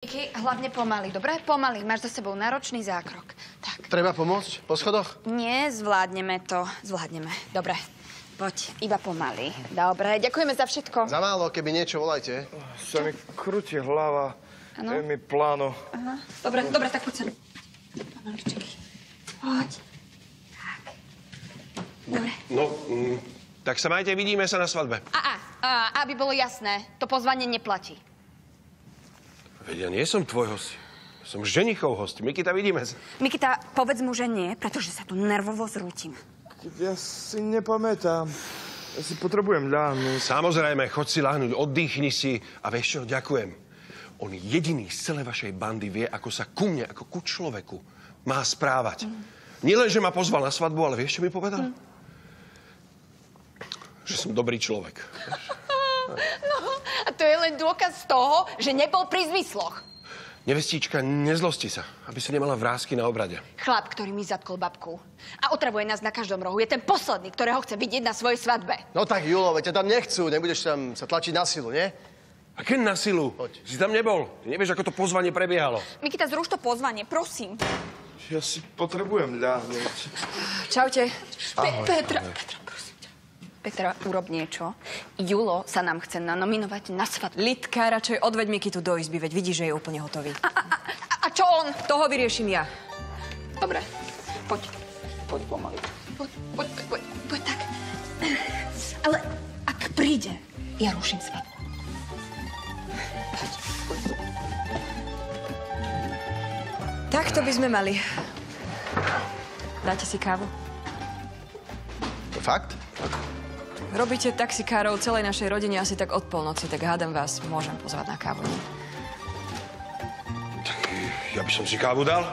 Miky, hlavne pomaly, dobre? Pomaly, máš za sebou náročný zákrok. Tak, Treba pomôcť? Po schodoch? nie, zvládneme to. Zvládneme. Dobre, poď, iba pomaly. Dobre, ďakujeme za všetko. Za málo, keby niečo volajte. Sa mi krúti hlava. Áno? Je mi pláno. Aha. Dobre, dobre, tak poď sem. Pomaličky. Poď. Tak. Dobre. No, mm, tak sa majte, vidíme sa na svadbe. A, a, a, aby bolo jasné, to pozvanie neplatí. Veď ja nie som tvoj host. Som ženichov host. Mikita, vidíme sa. Mikita, povedz mu, že nie, pretože sa tu nervovo zrútim. Ja si nepamätám. Ja si potrebujem ľahnuť. Samozrejme, choď si lahnúť, oddychni si a vieš čo, ďakujem. On jediný z celej vašej bandy vie, ako sa ku mne, ako ku človeku má správať. Nielen, že ma pozval na svadbu, ale vieš, čo mi povedal? Že som dobrý človek. A to je len dôkaz toho, že nebol pri zmysloch. Nevestíčka, nezlosti sa, aby sa nemala vrázky na obrade. Chlap, ktorý mi zatkol babku a otravuje nás na každom rohu, je ten posledný, ktorého chce vidieť na svojej svadbe. No tak, Julo, veď ťa tam nechcú. Nebudeš tam sa tlačiť na silu, nie? A keď na silu? Poď. Si tam nebol. Ty nevieš, ako to pozvanie prebiehalo. Mikita, zruš to pozvanie, prosím. Ja si potrebujem ľahnuť. Čaute. Pe- Petra, Petra, prosím ťa. Petra, urob niečo. Julo sa nám chce nanominovať na svadbu. Litka, radšej odveď Mikitu do izby, veď vidíš, že je úplne hotový. A, a čo on? Toho vyrieším ja. Dobre, poď. Poď pomaly. Poď, poď, poď, poď, poď tak. Ale ak príde, ja ruším svadbu. Takto by sme mali. Dáte si kávu? Fakt? Robíte taxikárov celej našej rodine asi tak od polnoci, tak hádam vás, môžem pozvať na kávu. nie? Ja by som si kávu dal.